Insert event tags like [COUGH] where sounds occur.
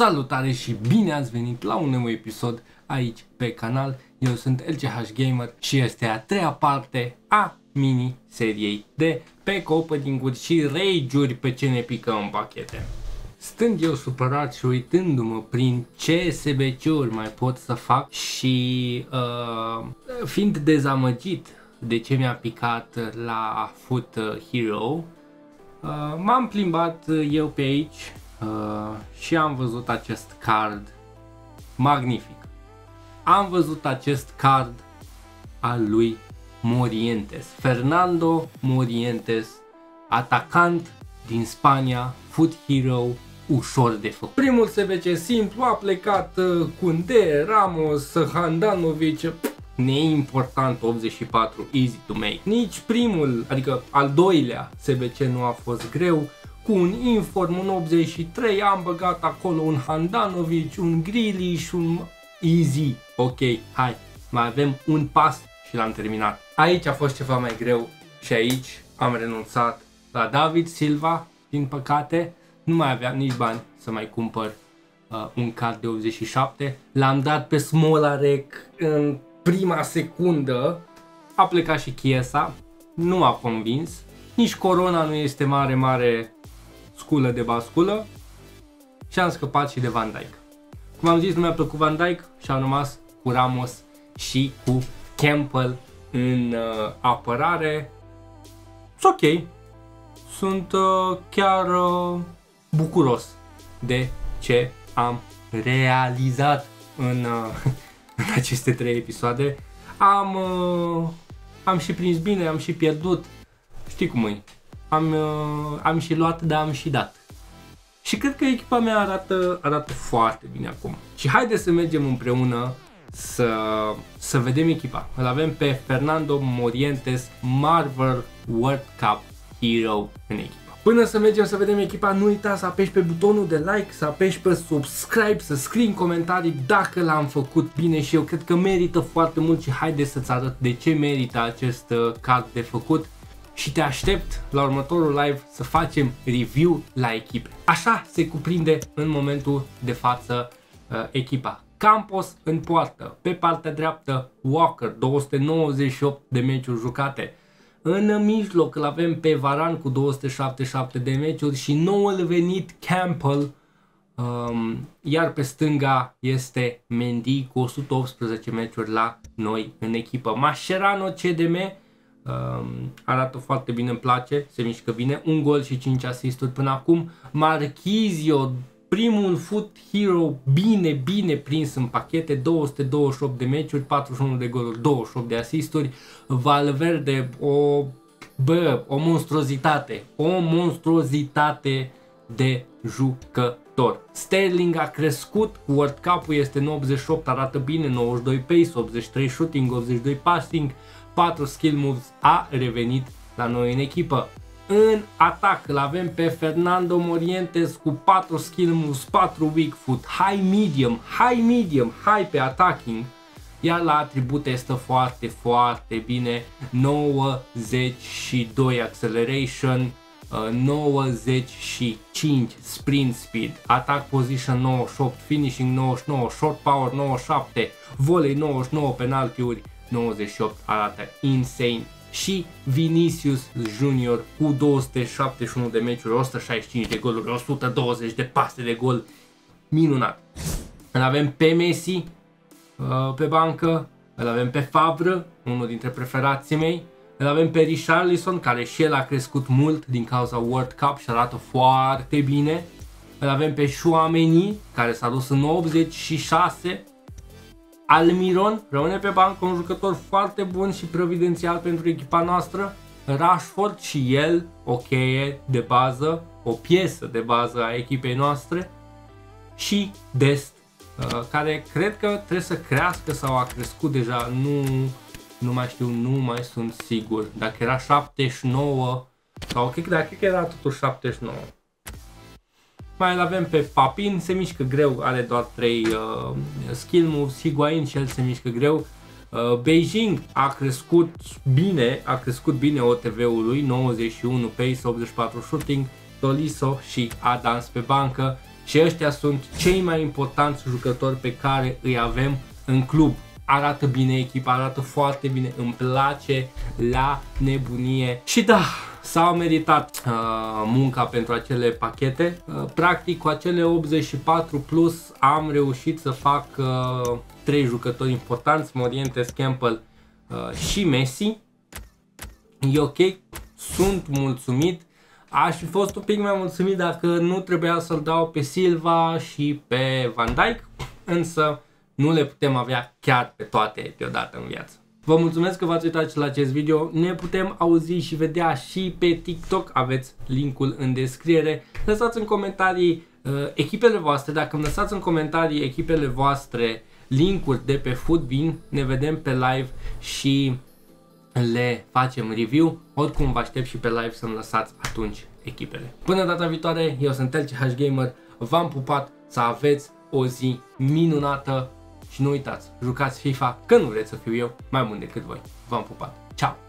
Salutare și bine ați venit la un nou episod aici pe canal. Eu sunt LCH Gamer și este a treia parte a mini-seriei de pack opening-uri și rage-uri pe ce ne pică în pachete. Stând eu supărat și uitându-mă prin ce SBC-uri mai pot să fac și uh, fiind dezamăgit de ce mi-a picat la Foot Hero, uh, m-am plimbat eu pe aici uh, și am văzut acest card magnific. Am văzut acest card al lui Morientes, Fernando Morientes, atacant din Spania, foot hero, ușor de făcut. Primul SBC simplu a plecat uh, Kunde, Ramos, Handanovic, neimportant 84, easy to make. Nici primul, adică al doilea SBC nu a fost greu, cu un Inform, un 83, am băgat acolo un Handanovic, un Grealish, un Easy. Ok, hai, mai avem un pas și l-am terminat. Aici a fost ceva mai greu și aici am renunțat la David Silva, din păcate, nu mai aveam nici bani să mai cumpăr uh, un card de 87. L-am dat pe Smolarek în prima secundă, a plecat și Chiesa, nu a convins, nici Corona nu este mare, mare sculă de basculă și am scăpat și de Van Dijk. Cum am zis, nu mi-a plăcut Van Dijk și am rămas cu Ramos și cu Campbell în uh, apărare. Sunt ok. Sunt uh, chiar uh, bucuros de ce am realizat în, uh, [LAUGHS] în aceste trei episoade. Am, uh, am și prins bine, am și pierdut. Știi cum e? Am, uh, am și luat, dar am și dat. Și cred că echipa mea arată, arată foarte bine acum. Și haideți să mergem împreună să, să vedem echipa. Îl avem pe Fernando Morientes, Marvel World Cup Hero în echipă. Până să mergem să vedem echipa, nu uita să apeși pe butonul de like, să apeși pe subscribe, să scrii în comentarii dacă l-am făcut bine și eu cred că merită foarte mult și haide să-ți arăt de ce merită acest uh, card de făcut și te aștept la următorul live să facem review la echipe. Așa se cuprinde în momentul de față uh, echipa. Campos în poartă, pe partea dreaptă Walker, 298 de meciuri jucate. În mijloc îl avem pe Varan cu 277 de meciuri și noul venit Campbell, um, iar pe stânga este Mendy cu 118 meciuri la noi în echipă. Mascherano CDM Um, arată foarte bine, îmi place, se mișcă bine, un gol și 5 asisturi până acum. Marchizio, primul foot hero bine, bine prins în pachete, 228 de meciuri, 41 de goluri, 28 de asisturi. Valverde, o, bă, o monstruozitate, o monstruozitate de jucător. Sterling a crescut, World Cup-ul este 98, arată bine, 92 pace, 83 shooting, 82 passing, 4 skill moves a revenit la noi în echipă. În atac îl avem pe Fernando Morientes cu 4 skill moves, 4 weak foot, high medium, high medium, high pe attacking. Iar la atribute este foarte, foarte bine 92 acceleration, 95 sprint speed, attack position 98, finishing 99, short power 97, volley 99, penaltiuri 98 arată insane și Vinicius Junior cu 271 de meciuri, 165 de goluri, 120 de pase de gol, minunat. Îl avem pe Messi uh, pe bancă, îl avem pe Favre, unul dintre preferații mei, îl avem pe Richarlison, care și el a crescut mult din cauza World Cup și arată foarte bine. Îl avem pe Chouameni, care s-a dus în 86, Almiron rămâne pe bancă un jucător foarte bun și providențial pentru echipa noastră. Rashford și el o cheie de bază, o piesă de bază a echipei noastre. Și Dest, uh, care cred că trebuie să crească sau a crescut deja, nu, nu mai știu, nu mai sunt sigur. Dacă era 79 sau cred, că, cred că era totuși 79. Mai îl avem pe Papin, se mișcă greu, are doar 3 uh, skill moves, Higuain și el se mișcă greu. Uh, Beijing a crescut bine, a crescut bine OTV-ul lui, 91 pace, 84 shooting, Tolisso și Adams pe bancă și ăștia sunt cei mai importanți jucători pe care îi avem în club. Arată bine echipa, arată foarte bine, îmi place la nebunie și da, s-a meritat uh, munca pentru acele pachete. Uh, practic cu acele 84 plus am reușit să fac uh, trei jucători importanți, Morientes, Campbell uh, și Messi. E ok, sunt mulțumit. Aș fi fost un pic mai mulțumit dacă nu trebuia să-l dau pe Silva și pe Van Dijk, însă nu le putem avea chiar pe toate deodată în viață. Vă mulțumesc că v-ați uitat și la acest video. Ne putem auzi și vedea și pe TikTok. Aveți linkul în descriere. Lăsați în comentarii uh, echipele voastre. Dacă îmi lăsați în comentarii echipele voastre linkuri de pe Foodbean, ne vedem pe live și le facem review. Oricum vă aștept și pe live să-mi lăsați atunci echipele. Până data viitoare, eu sunt LCH Gamer. V-am pupat să aveți o zi minunată și nu uitați, jucați FIFA, că nu vreți să fiu eu mai mult decât voi. V-am pupat. Ciao!